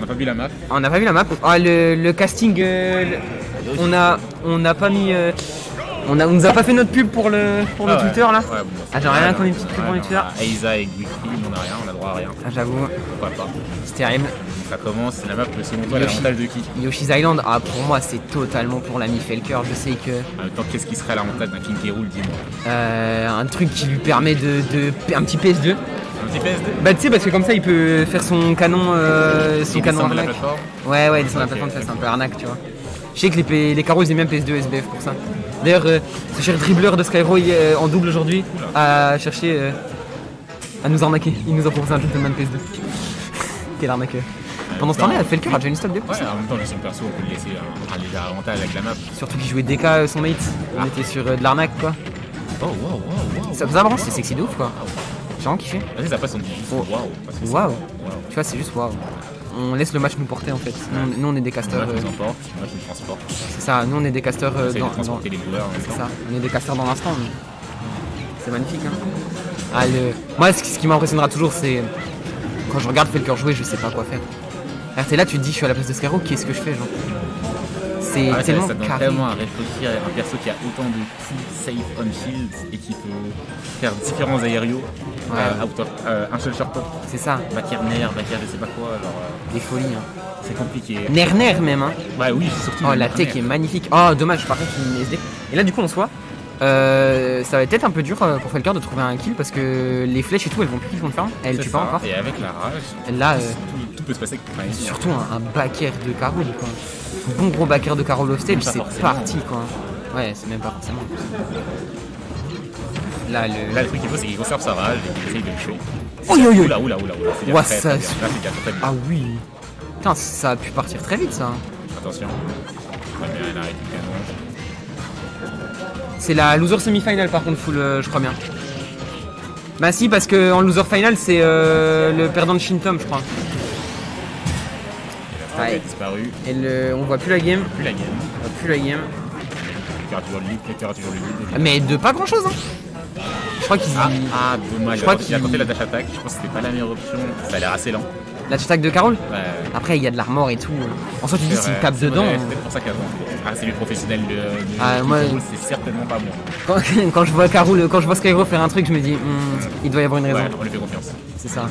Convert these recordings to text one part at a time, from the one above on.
on n'a pas vu la map. Ah, On n'a pas vu la map. Ah, le, le casting, euh, le- on a, on n'a pas mis, euh, on a, on nous a pas fait notre pub pour le, pour le Ah ouais. Twitter là. Ouais, bon, Ah, bien mal, qu'on ait une hein. petite pub pour le Twitter. Aiza et Guifi, on a rien, on a droit à rien. Ah, j'avoue, Pourquoi pas c'est terrible. Ça commence, c'est la map, selon toi, l'avantage de qui? Yoshi's Island, ah pour moi c'est totalement pour l'ami Felker. Je sais que En même temps, qu'est-ce qui serait l'avantage d'un King K. Rool, dis-moi? euh, un truc qui lui permet de, de un petit PS2. Un petit PS2 Bah tu sais parce que comme ça il peut faire son canon, euh, son Il canon descend de la arnaque. plateforme Ouais ouais, descendre la Ok, plateforme, ça ok. c'est un peu arnaque, tu vois. Je sais que les, P- les carreaux ils aiment bien PS2 SBF pour ça. D'ailleurs, euh, ce cher dribbler de Skyro il est, euh, en double aujourd'hui a cherché euh, à nous arnaquer. Il nous a proposé un gentleman PS2. Quel arnaqueur. Pendant ce temps-là, Felker a déjà une stock de Ouais, en même temps, le son perso, on peut le laisser un, léger avantage avec la map. Surtout qu'il jouait DK euh, son mate. On Ah. était sur de l'arnaque quoi. Oh, wow, wow, wow. Ça ça, vraiment c'est sexy de ouf quoi. J'ai vraiment kiffé. Vas-y, ça passe, on dit juste Oh. waouh. Waouh. Tu vois, c'est juste waouh. On laisse le match nous porter en fait. Nous, nous, on est des casteurs. Euh, c'est ça, nous on est des casteurs euh, dans, les en ça, on est des casteurs dans l'instant. mais C'est magnifique. Hein. Ah, le- Moi, ce qui, m'impressionnera toujours, c'est quand je regarde Felker jouer, je sais pas quoi faire. Alors, t'es là, tu te dis, je suis à la place de Scarro, qu'est-ce que je fais, genre? C'est Ah ouais, ça, tellement ça donne carré. vraiment à réfléchir à un perso qui a autant de full safe on shield et qui peut faire différents aériaux Ouais. euh, out of, euh, un seul short C'est ça, Bakir nerf, Bakir je sais pas quoi, alors euh, des folies. Hein. c'est compliqué. Ner-ner même. Hein. Ouais, oui, surtout. Oh, la tech nerf. est magnifique. Oh, dommage, par contre, une SD. Et là, du coup, en soi, euh, ça va être un peu dur euh, pour Felker de trouver un kill parce que les flèches et tout, elles vont plus kill contre ferme. Elles C'est tuent pas encore. Et avec la rage, Là, euh, tout, tout peut se passer. Enfin, il y a- Surtout un, un backer de Carole quoi. Bon gros backer de Carole off stage, c'est parti quoi. Ouais, c'est même pas forcément. Là le. Là, le truc qu'il faut, c'est qu'il conserve sa rage et qu'il essaye de le tuer. Oh yo yo Oula, oula, oula, oula. Ouah, ça-. Ah oui. Putain, ça a pu partir très vite ça. Attention. Le canon. C'est la loser semi-final par contre full, euh, je crois bien. Bah si parce que en loser final c'est euh, le perdant de Shintom je crois. Elle a Ouais. disparu. Et le, on voit plus la game, Plus la game. on voit plus la game. Il toujours le il toujours le lead. Mais de pas grand chose hein. Je crois qu'ils Ah, ah, dommage. Je crois Il a qu'il- tenté la dash attack. Je pense que c'était pas la meilleure option. Ça a l'air assez lent. La attaque de Carole. Ouais. Après il y a de l'armor et tout. En soi tu dis s'il tape dedans. C'est peut-être pour ça qu'avant. Ah, c'est les professionnels de. de Ah, moi- c'est certainement pas moi. Quand, quand je vois Carole, quand je vois Skyro faire un truc, je me dis, Hmm, il doit y avoir une raison. Ouais, on lui fait confiance. C'est ça.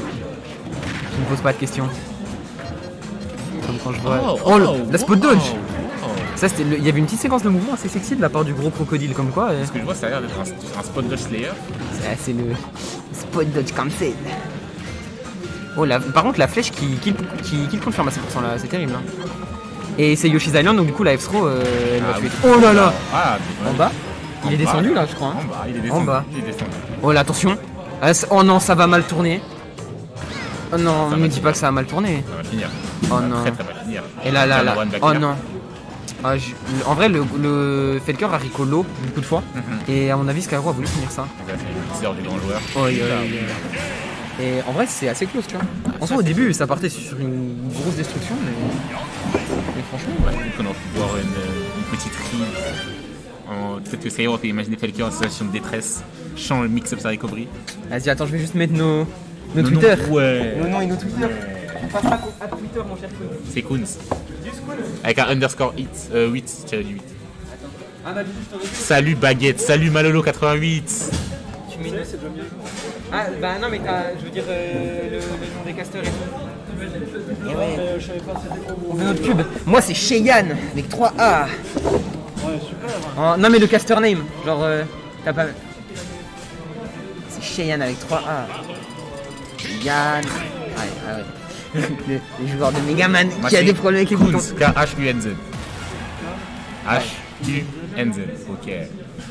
Je ne pose pas de questions. Comme quand je vois. Oh, le- oh, la spot dodge. Ça, le- Il y avait une petite séquence de mouvement assez sexy de la part du gros crocodile, comme quoi. euh, Ce que je vois, ça a l'air d'être un, un spot dodge slayer. c'est c'est le spot dodge cancel. Oh, la- par contre, la flèche qui qui confirme à 100% là, c'est terrible. hein. Et c'est Yoshi's Island, donc du coup, la F-Throw, euh, elle va Ah, tuer. oui. Oh là là Ah, En bas Il En est bas. descendu là, je crois. hein. En bas, il est descendu. bas. Il est descendu. Oh là, attention. Ah, oh non, ça va mal tourner. Oh non, Ça me dis pas que ça va mal tourner. Ça va finir. Oh Ça va non. Très très mal finir. Et là, là, là. Oh non. Ah, je- En vrai, le, le Felker a rico low beaucoup de fois. Mhm. Et à mon avis, Skyro a voulu finir ça. Du grand joueur. Oh, yeah, yeah, yeah. Et en vrai, c'est assez close, tu vois. En soi, au début, ça partait sur une grosse destruction, mais. Mais franchement, Ouais, donc on a pu voir une, une petite rive. En- Peut-être que a fait imaginer Felker en situation de détresse. Chant le mix-up sa recovery. vas-y, attends, je vais juste mettre nos, nos Twitter. non, Ouais. Nos noms et nos Twitter. On passe pas à Twitter, mon cher Koun. C'est Koons. Avec un underscore hit, euh, 8, tiré du 8. Ah bah, du coup, je t'en ai Salut Baguette, salut Malolo88. C'est déjà. Ah bah non mais t'as, je veux dire euh, le, le nom des casteurs et tout. Et ouais. On fait notre pub. Moi c'est Cheyenne avec 3 A. Ouais super. non mais le caster name, genre euh, t'as pas. C'est Cheyenne avec 3 A. Cheyenne. Ouais, ah ouais. le, le joueur de Megaman qui a des problèmes avec les boutons. K-H-U-N-Z. H-U-N-Z, ok.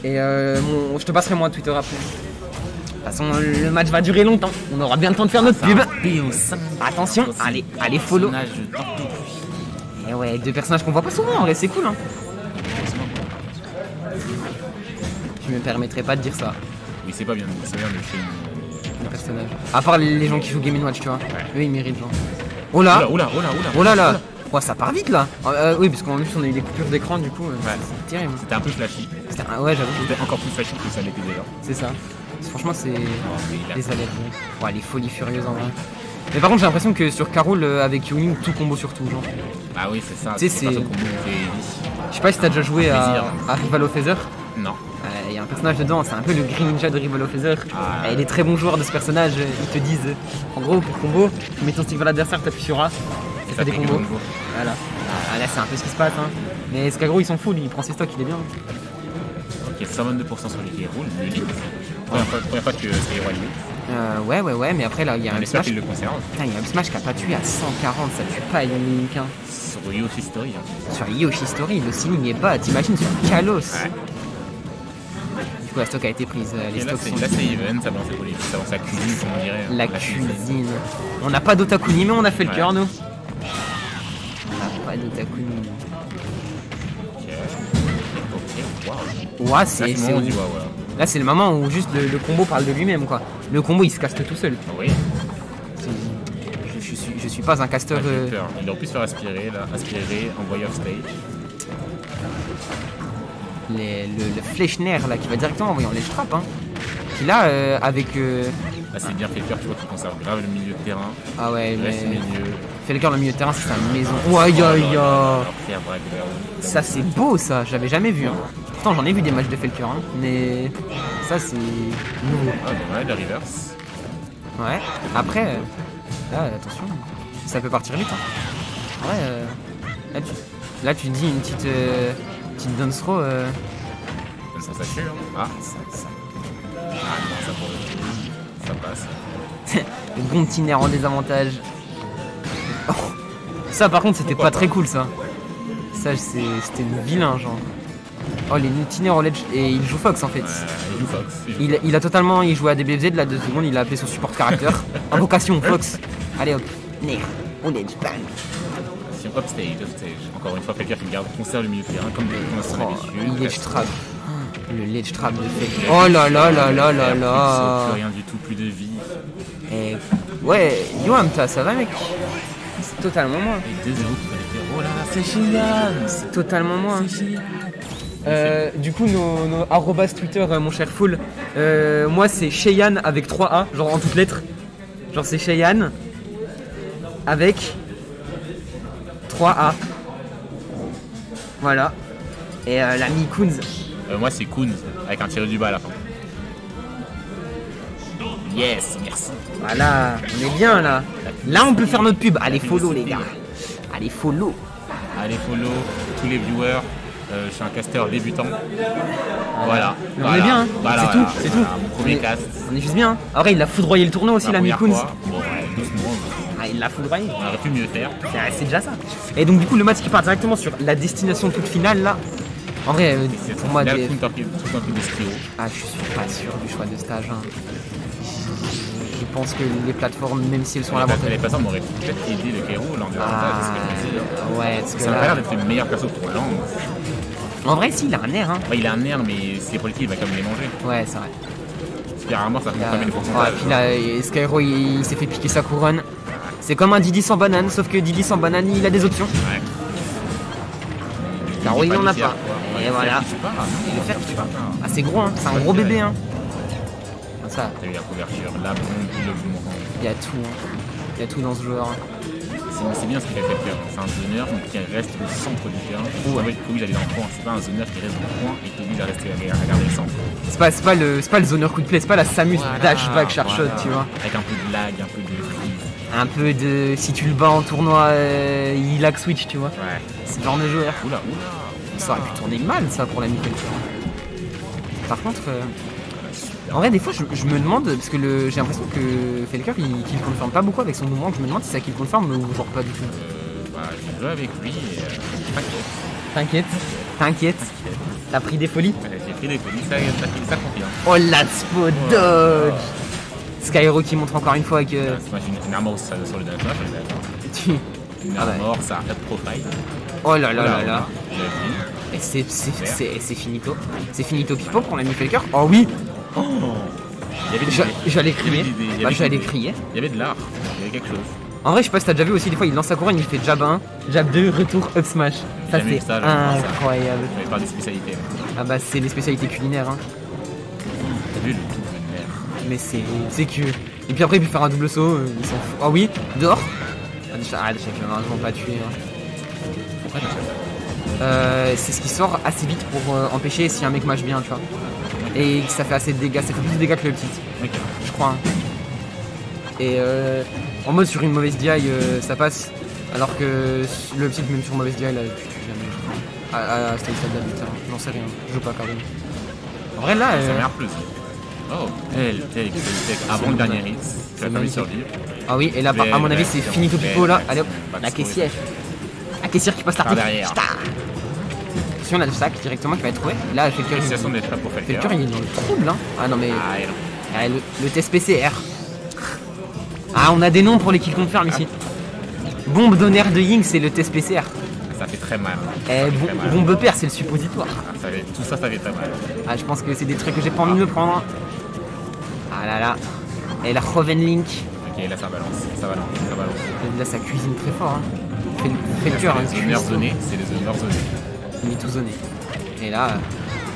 Et euh, mon- je te passerai moi Twitter après. De toute façon, le match va durer longtemps. On aura bien le temps de faire notre pub. Attention, allez, allez, follow. Et ouais, deux personnages qu'on voit pas souvent en vrai, c'est cool hein. Je me permettrai pas de dire ça, Oui, c'est pas bien, c'est bien de chez une. le personnage. À part les gens qui jouent Game Watch, tu vois. Eux ils méritent genre. Oh là Oula, oula, oula, oula. Oh là là Oh ça part vite là Euh, Oui parce qu'en plus on a eu des coupures d'écran du coup, euh, Ouais. c'est terrible. C'était un peu flashy. Un- Ouais j'avoue, C'était encore plus flashy que ça l'était déjà. c'est ça. Franchement c'est mais il a- des alertes. Ouais. Les folies furieuses en vrai. Mais par contre, j'ai l'impression que sur Carol, euh, avec Yuning, tout combo sur tout. Genre. Bah oui, c'est ça. Tu sais, c'est-. Je sais pas si t'as déjà joué à, Rival of Feather. Non. Il y a un personnage dedans, c'est un peu le Green Ninja de Rival of Feather. Ah. Et les très bons joueurs de ce personnage, euh, ils te disent euh, en gros, pour combo, tu mets ton stick vers l'adversaire, t'appuies sur A, Et ça fait des combos. Voilà. Ah, là, c'est un peu ce qui se passe. Hein. Mais Skagro, ils sont full, il prend ses stocks, il est bien. Ok, 122% sur les roule, limite. Première fois, première fois que c'est héros limite. Euh, ouais, ouais, ouais, mais après, là, il y a un smash. qu'il le conserve. Putain, il y a un smash qui a pas tué à 140, ça tue pas Link. Hein. Sur Yoshi Story. hein. Sur Yoshi Story, le ceiling est bas, t'imagines sur Kalos. Ouais. Du coup, la stock a été prise. euh, Les Et là, stocks sont. là, c'est even, ça les ça balance la cuisine, comme on dirait. La cuisine. On n'a pas d'otakuni, mais on a fait le cœur, nous. On n'a pas d'otakuni. Ok. Ok, waouh. C'est. c'est Là, c'est le moment où juste le, le combo parle de lui-même, quoi. Le combo, il se caste tout seul. Ah oui, Je, je suis, je suis pas un casteur. Ah, euh, peur. Il aurait pu se faire aspirer, là. Aspirer, envoyer off stage. les- le, le Fleischner, là, qui va directement envoyer en ledge trap, hein. Qui là, euh, avec. euh, Là, c'est bien fait faire, tu vois, qu'il conserve grave le milieu de terrain. Ah ouais, reste mais. milieu. Fait le cœur, le milieu de terrain, c'est sa maison. Ouais, aïe, Oh. Ça, c'est beau, ça. J'avais jamais vu. Hein. Pourtant, j'en ai vu des matchs de Felker, hein. Mais. Ça, c'est. nouveau. Ah, dommage, le reverse. Ouais. Après, euh, là, attention, ça peut partir vite. Hein. Ouais. euh, là, tu, là, tu dis une petite, euh, petite dance throw. euh, ça, tue. Hein. Ah, ça, ça- ah, non, ça pour le coup, ça passe. le Gontinaire en désavantage. Oh. Ça, par contre, c'était Pourquoi pas très cool, ça. Ça, c'est- c'était vilain, genre. Oh, les Gontinaires en ledge. Et il joue Fox, en fait. Ouais, il joue Fox. Il joue Il, il a totalement, il jouait à DBFZ, là, deux secondes, il a appelé son support caractère. Invocation, Fox. Allez hop. Nair. On edge, bang. Sur upstage, upstage. Encore une fois, Faker qui garde, conserve le milieu de terrain comme son Oh, habitude. il ledge trap. Le ledge trap de fait. Oh là là là là là là. plus rien du tout, plus de vie. Et ouais, Yoam, toi, ça va, mec? C'est totalement moi. Et 2-0 qui va faire. Oh là là, c'est génial C'est totalement moi. C'est génial Euh, du coup, nos, nos arrobas Twitter, euh, mon cher Foul, euh, moi c'est Cheyenne avec 3A, genre en toutes lettres. Genre c'est Cheyenne avec 3A. Voilà. Et euh, l'ami Kunz. Euh, Moi, c'est Koons, avec un tiré du bas à la fin. Yes, merci. Voilà, on est bien là. Là, on peut faire notre pub. Allez, follow les gars. Allez, follow. Allez, follow tous les viewers. Euh, je suis un casteur débutant. Voilà. Mais on Voilà. est bien, hein. Voilà, c'est voilà. tout, c'est tout. Mon premier cast. On est juste bien. hein. Après, il a foudroyé le tournoi aussi, La. Bon, ouais, doucement. Ah, il l'a foudroyé. On aurait pu mieux faire. C'est déjà ça. Et donc, du coup, le match qui part directement sur la destination toute finale là. En vrai, euh, C'est pour moi, des- ah, je suis pas sûr du choix de stage. hein. Je pense que les plateformes, même si elles sont à Les l'avantage. personnes m'auraient peut-être aidé le Kéro, l'un des avantages. parce que, Ah, ouais, parce que Ça m'a pas l'air d'être le meilleur perso pour Land. En vrai, si, il a un air, hein. Ouais, il a un air, mais si les politiques, il va quand même les manger. Ouais, c'est vrai. Armor, ça même les pourcentages. puis là, Skyro, il, il s'est fait piquer sa couronne. C'est comme un Didi sans banane, sauf que Didi sans banane, il a des options. Ouais. Caro, il est en a pas. Et voilà. Le pars. Ah, c'est gros, hein. C'est un gros bébé, hein. Ça, T'as eu la couverture, la bombe, le mouvement. il y a tout, hein. Il y a tout dans ce joueur. C'est c'est bien ce qu'il a fait faire. C'est un zoneur donc, qui reste au centre du terrain. Dans le coin. C'est pas un zoneur qui reste dans le coin et qui lui il a resté à à garder le centre. C'est pas, c'est pas le, c'est pas le zoneur coup de play, c'est pas la Samus Voilà, dash back charshot, voilà. tu vois. Avec un peu de lag, un peu de freeze. Un peu de, si tu le bats en tournoi, euh, il lag switch, tu vois. Ouais. C'est le genre de joueur. Oula, oula. Ça aurait pu tourner mal, ça, pour la Michael Par contre, euh, en vrai, des fois, je, je me demande, parce que j'ai l'impression que Felker, il, qu'il confirme pas beaucoup avec son mouvement, je me demande si c'est ça qu'il confirme ou genre pas du tout. Euh, bah, j'ai joué avec lui et euh, t'inquiète. T'inquiète, t'inquiète, t'as pris des folies. Ouais, J'ai pris des colis, ça, ça, ça confirme. Oh, l'Atspo dodge Skyro qui montre encore une fois que C'est moi, j'ai une, une armor sur le je d'accord. tu... Une Ah ouais. armor, ça profile. Oh là là là là J'ai vu. Et c'est, c'est, c'est, c'est finito. C'est finito pipo pour l'ami Felker. Oh oui Idées. J'allais crier. Bah, j'allais crier. Il y avait de l'art, il y avait quelque chose. En vrai, je sais pas si t'as déjà vu aussi, des fois il lance sa couronne, il fait jab 1, jab 2, retour, up smash. Ça c'est incroyable. J'avais pas des spécialités. Ah bah c'est les spécialités culinaires hein. T'as vu le double nerf Mais c'est c'est que Et puis après, il peut faire un double saut, euh, il s'en fout. Ah oui, dehors Ah, déjà, arrête, je malheureusement pas tué. hein. Pourquoi t'as Euh, c'est ce qui sort assez vite pour euh, empêcher si un mec mâche bien, tu vois. Et que ça fait assez de dégâts, ça fait plus de dégâts que le petit, je crois. hein. Et euh, en mode sur une mauvaise DI, euh, ça passe. Alors que le petit, même sur mauvaise DI, là, tu tues jamais, je crois. À, à, stade d'adulte, hein. j'en sais rien, je joue pas Karim. En vrai, là, Ça euh, meilleur plus. Oh, elle, take. Avant le dernier hit, tu as magnifique. survivre. ah oui, et là, à mon avis, c'est finito pipo là. Allez hop, la caissière. La caissière qui passe derrière. Si on a le sac directement qui va être trouvé, là, Felker, il, il est dans le trouble, hein. Ah non, mais. Ah, non. Ah, le, le test PCR. Ah, on a des noms pour les kills confirm ici. Bombe d'honneur de Ying, c'est le test PCR. Ça fait très mal. Eh, fait bon- mal. bombe père, c'est le suppositoire. Ah, ça fait- Tout ça, ça fait très mal. Ah, je pense que c'est des trucs que j'ai pas envie de me prendre. Ah là là. Et la Hovenlink. Ok, là ça balance. Ça balance. Ça balance. Là, ça cuisine très fort. Hein. Fait, fait le cœur. hein, C'est les honneurs zonés. C'est les honneurs zonés. Il est tout zoné. Et là.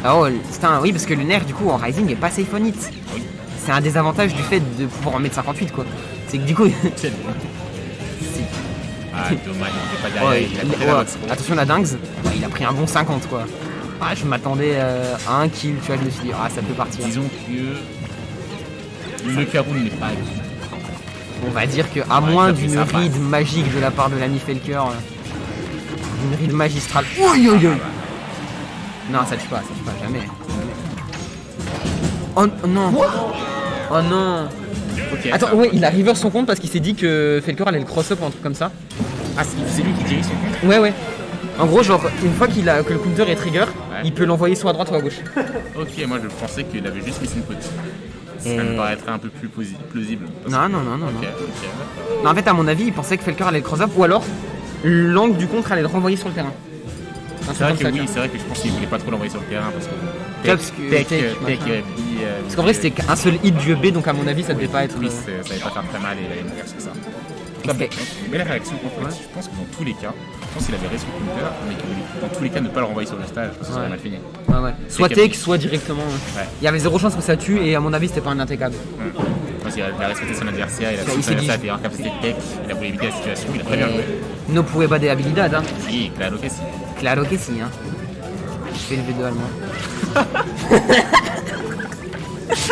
Ah oh, c'est un. Oui, parce que le nerf, du coup, en Rising est pas safe on hit. C'est un désavantage du fait de pouvoir en mettre 58, quoi. C'est que du coup. Quel Ah, dommage, il était pas derrière. Il il- ouais, attention la dingue, il a pris un bon 50 quoi. Ah, je m'attendais euh, à un kill, tu vois, je me suis dit, ah ça peut partir. Disons que le Caroun n'est pas On va dire que à Ouais, moins d'une ride magique de la part de l'ami Felker, euh, une ride magistrale. Oi, oi, oi. Non, ça tue pas, ça tue pas, jamais. jamais. Oh, oh non Oh non Ok. Attends, ça- ouais, il a reverse son compte parce qu'il s'est dit que Felker allait le cross-up ou un truc comme ça. Ah, c'est lui qui dirige son compte Ouais, ouais. En gros, genre, une fois qu'il a que le counter est trigger, il peut l'envoyer soit à droite ou à gauche. Ok, moi je pensais qu'il avait juste mis une côte. Ça Et- me paraîtrait un peu plus plausible. Non, non, non, non, non. Non, en fait, à mon avis, il pensait que Felker allait le cross-up ou alors l'angle du contre allait le renvoyer sur le terrain. C'est vrai que ça, oui, c'est vrai que je pense qu'il voulait pas trop l'envoyer sur le terrain parce que. Parce que Tech, tech, euh, tech, machin. euh, B, euh, Parce qu'en vrai, c'était qu'un seul hit du B, donc à mon avis, ça devait pas être. Oui, euh, ça allait pas faire très mal et il réaction que ça. Mais la réaction, fait, je pense que dans tous les cas, je pense qu'il avait réussi le counter, mais qu'il voulait dans tous les cas ne pas le renvoyer sur le stage parce que ça aurait mal fini. Ouais, ouais. Soit tech, soit directement. euh. Il y avait zéro chance que ça tue, et à mon avis, c'était pas un intégrable. Parce qu'il a il a respecté son adversaire, il a il son adversaire était en capacité de tech, il a voulu éviter la situation, il a très bien joué. No pouvait pas des habilidades, hein. Oui, claro que si. Claro que si, hein. Je fais le V2 allemand.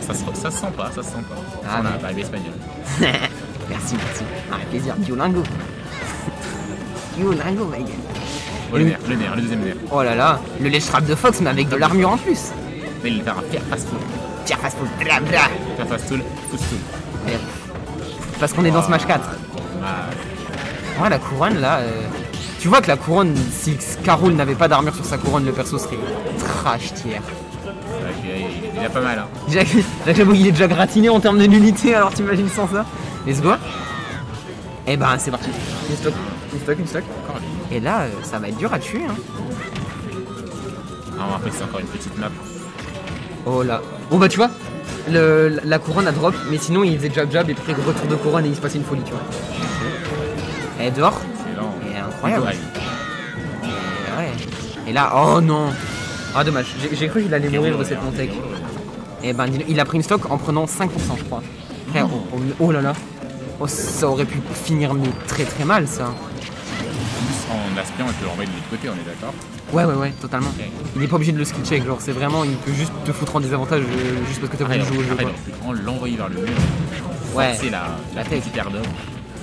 Ça, se- ça se sent pas, ça se sent pas. Ah, on a arrivé espagnol. merci, merci. Ah, avec plaisir. Duolingo. Duolingo, my gueule. Oh, le nerf, le nerf, le deuxième nerf. Oh là là, le trap de Fox, mais avec de l'armure en plus. Là, il va faire un faire fast full. Tiens, fast food, bla bla. Faire fast full, fast full. Et- Parce qu'on est dans Smash 4. Ah, Ouais, la couronne là. euh, Tu vois que la couronne, si Carol n'avait pas d'armure sur sa couronne, le perso serait trash tier. il est déjà pas mal. Hein. Déjà, là, j'avoue qu'il est déjà gratiné en termes de nullité, alors t'imagines sans ça Let's go. Et ben c'est parti. Une stock, une stock, une stock. Lui. Et là, euh, ça va être dur à tuer. Hein. Ah, après, c'est encore une petite map. Oh là. Bon bah tu vois, le, la couronne a drop, mais sinon il faisait jab jab et puis retour de couronne et il se passait une folie, tu vois. Et dehors. Et incroyable. Et ouais. Et là, oh non Ah dommage, j'ai cru qu'il allait mourir de cette montée. Et ben dis- il a pris une stock en prenant 5% je crois. Frère, oh, oh, oh là là. Oh, ça aurait pu finir mais très très mal ça. En aspirant, il peut le renvoyer de l'autre côté, on est d'accord Ouais ouais ouais, totalement. Il est pas obligé de le skill check, genre c'est vraiment, il peut juste te foutre en désavantage euh, juste parce que t'as voulu jouer au jeu. vraiment l'envoyer vers le mur. Ouais. C'est la, la La tech.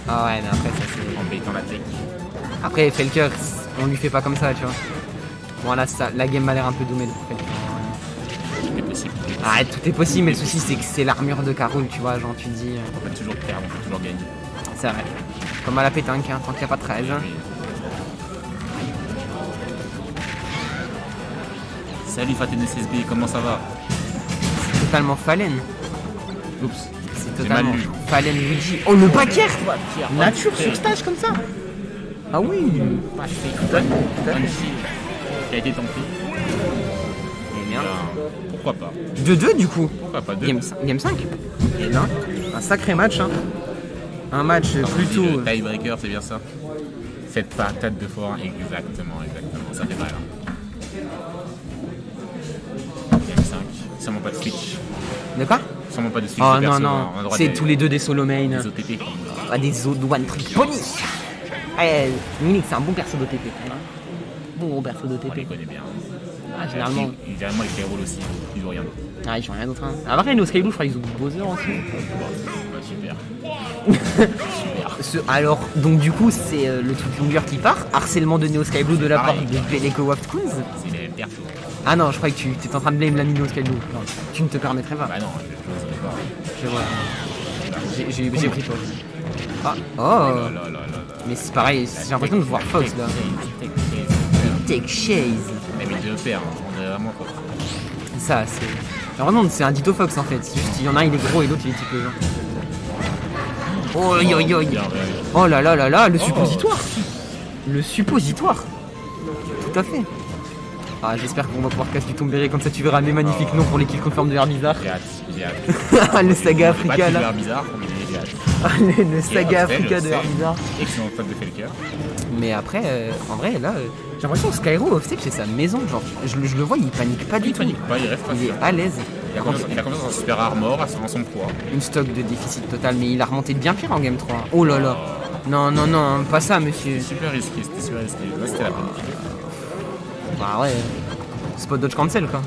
Ah ouais mais après ça c'est. en baitant la tech. Après Felker, on lui fait pas comme ça tu vois. Bon là ça, la game m'a l'air un peu doumée pour Felker. C'est possible. Ah tout est possible mais le souci c'est que c'est l'armure de Carole tu vois, genre tu te dis. euh, On peut toujours perdre, on peut toujours gagner. C'est vrai. Comme à la pétanque, hein, tant qu'il n'y a pas de 13. hein. Oui. Salut Faten SSB, comment ça va C'est totalement Fallen. Oups. C'est totalement mal lu. Fallen Luigi. Oh le backer Nature sur stage comme ça Ah oui. Punchy, qui a été tenté. Et bien. Ben, pourquoi pas 2-2 du coup. Pourquoi pas deux Game, cin- game 5. Et bien. Un sacré match. Hein. Un match Quand plutôt. Le tiebreaker, c'est bien ça Cette patate de fort, exactement, exactement. Ça fait mal. hein. Game 5, sûrement pas de switch. De quoi sûrement pas de style Oh de non, non, c'est tous les deux des solo main. des OTP. Ah, des autres One Trick Pony. Eh, Dominique, c'est un bon perso d'OTP. Bon gros perso On les d'OTP. connaît bien. Ah, généralement. Et Généralement, aussi, ils jouent rien d'autre. Ah, ils font rien d'autre. Hein. Après, nos Skyblue, je crois qu'ils ont Bowser aussi. Super. Ce- alors, donc du coup, c'est euh, le truc longueur qui part. Harcèlement de Neo Sky Blue de la part Pareil. de Beleco Waft. C'est les mêmes persos. Ah non, je croyais que tu étais en train de blame la Neo Sky Blue. Non, tu ne te permettrais pas. Bah non, je n'oserais pas. Je vois. J'ai- pris toi. Ah, oh Oh là là là là. Mais c'est pareil, j'ai l'impression de voir Fox là. Tech Chase. Take Chase. Mais mais deux paires, hein. on dirait vraiment quoi. Ça, c'est. Alors non, c'est un Ditto Fox en fait. Juste, il y en a un, il est gros et l'autre, il est petit peu. genre. Oh, yo, yo, yo. Oh là là là là, le suppositoire Le suppositoire Tout à fait. Ah, j'espère qu'on va pouvoir casser du tombéré comme ça tu verras mes magnifiques noms pour les kills confirmes de Herbizarre. J'ai hâte, j'ai hâte. le saga Pas Africa de là. bizarre, mais le, le saga Et Hopstel, Africa de Hopstel. Herbizarre. Excellent de Felker. Mais après, euh, en vrai, là, euh, j'ai l'impression que Skyro, Offset, c'est sa maison. Genre, je, le- je le vois, il panique pas du Il tout. panique pas, il reste Il est à l'aise. Il a confiance, il a confiance en son super armor, à son, en son poids. Une stock de déficit total, mais il a remonté de bien pire en game 3. Oh là là. Non, non, non, pas ça, monsieur. Super risqué, c'était super risqué. Là, c'était la. Bah ouais. Spot dodge cancel quoi.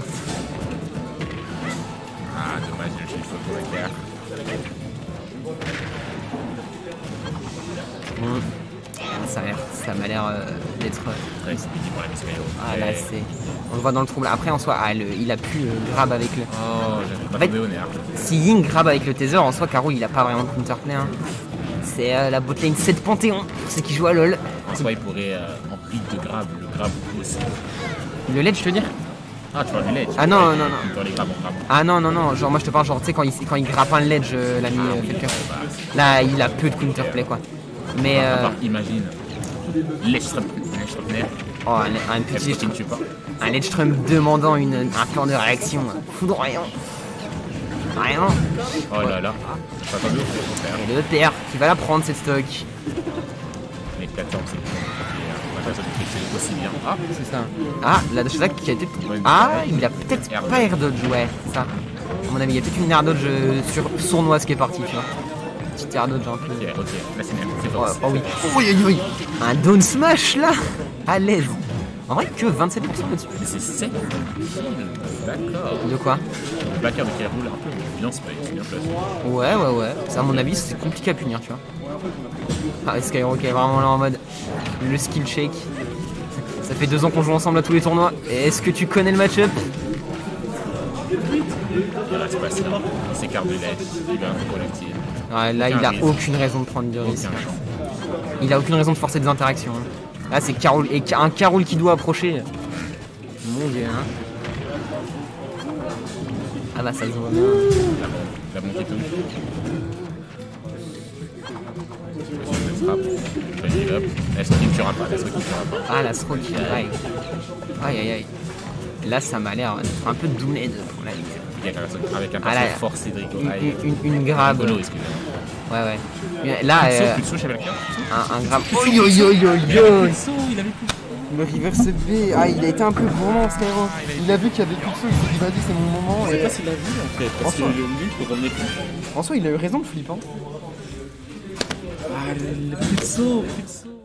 Ah, dommage, j'ai une photo avec l'air. Ça m'a l'air euh, d'être. euh, Très speedy pour la Miss Mayo. ah là c'est. On le voit dans le trouble. Après en soi, ah, le- il a pu euh, grab avec le. Oh, j'ai pas fait-. Si Ying grab avec le taser, en soi Caro il a pas vraiment de counterplay. Hein. C'est euh, la botlane 7 Panthéon, c'est qui joue à LoL. En soi, il pourrait, euh, en pic de grab, le grab aussi. Le ledge je veux dire? Ah, tu vois le ledge. Ah non, non, non. Les en. Ah non non non, genre moi je te parle genre tu sais quand il, quand il grappe un ledge l'ami Felker. Là il a peu de counterplay quoi. Mais euh, imagine, Ledgestrom oh, un, un petit Est-ce que tu ne tues pas Un Ledgestrom demandant une, un plan de réaction foudroyant. Vraiment. Oh là là. Pas attendu. Et le père qui va la prendre cette stock. Les plateformes, c'est aussi bien. Ah, C'est ça. Ah, la Dash Attack qui a été. Ah, mais- il a peut-être pas air dodge, ouais, ça. À mon avis, il y a peut-être une air dodge sur sournoise qui est partie, tu vois. Air ok, ok. Là, c'est. C'est Oh, fort. oh oui. Oui, oui, oui. Un down smash là À l'aise. En vrai, que 27% là-dessus. Mais c'est 7 D'accord. De quoi? Le backer de qui roule un peu. Bien, c'est c'est bien placé. Ouais, ouais, ouais. Ça, à mon avis, c'est compliqué à punir, tu vois. Ah, Skyrock est vraiment là en mode le skill shake. Ça fait deux ans qu'on joue ensemble à tous les tournois. Est-ce que tu connais le match-up? Il reste pas ça. Il va un peu collectif. Ouais, Là, il a aucune raison de prendre de risque. Il a aucune raison de forcer des interactions. hein. Là, c'est Carol et un Carol qui doit approcher. Mon dieu, hein. Ah bah, ça se voit bien. La touche. Je frappe. La stream tuera pas. La stream tuera pas. Ah, la stroke, aïe. Aïe, aïe, aïe. Là, ça m'a l'air un peu downed pour la ligue. Avec un- Avec un Ah, là, fort Cédric Une, Oreille. une, une, une grab. Golo, excusez-moi. Ouais, ouais. Là, Sauf euh, un, avait plus. Le reverse B, ah, il a été un peu gourmand, ce héros. Il a vu qu'il y avait plus de il s'est dit, vas-y, c'est mon moment. Je sais Et... pas s'il a vu en fait. Parce que Enfin. le mute ne revenait plus. En soi, il a eu raison de flipper. Ah, le plus de saut, plus de saut.